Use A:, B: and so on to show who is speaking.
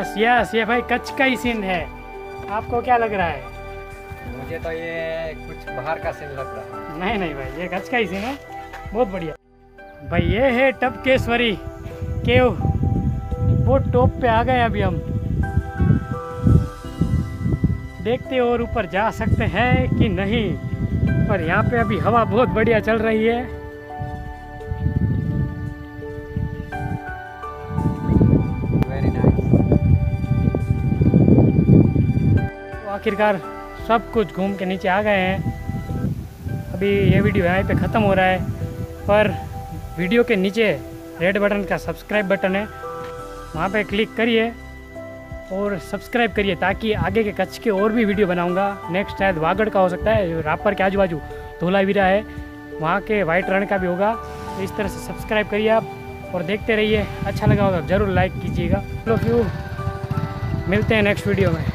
A: Yes yes ये भाई कच्छ का ही सीन है। आपको क्या लग रहा है?
B: मुझे तो ये कुछ बाहर का सीन लग रहा है।
A: नहीं नहीं भाई ये कच्छ का ही सीन है। बहुत बढ़िया। भाई ये है टपकेश्वरी केव। वो टॉप पे आ गए अभी हम। देखते और ऊपर जा सकते हैं कि नहीं। पर यहाँ पे अभी हवा बहुत बढ़िया चल रही है। आखिरकार सब कुछ घूम के नीचे आ गए हैं। अभी ये वीडियो यहाँ पे ख़त्म हो रहा है, पर वीडियो के नीचे रेड बटन का सब्सक्राइब बटन है। वहाँ पे क्लिक करिए और सब्सक्राइब करिए ताकि आगे के कच्छ के और भी वीडियो बनाऊँगा। नेक्स्ट शायद वागड़ का हो सकता है रापर के आजू बाजू धोलावीरा है, वहाँ के वाइट रण का भी होगा। तो इस तरह से सब्सक्राइब करिए आप और देखते रहिए। अच्छा लगा होगा, ज़रूर लाइक कीजिएगा। व्यू मिलते हैं नेक्स्ट वीडियो में।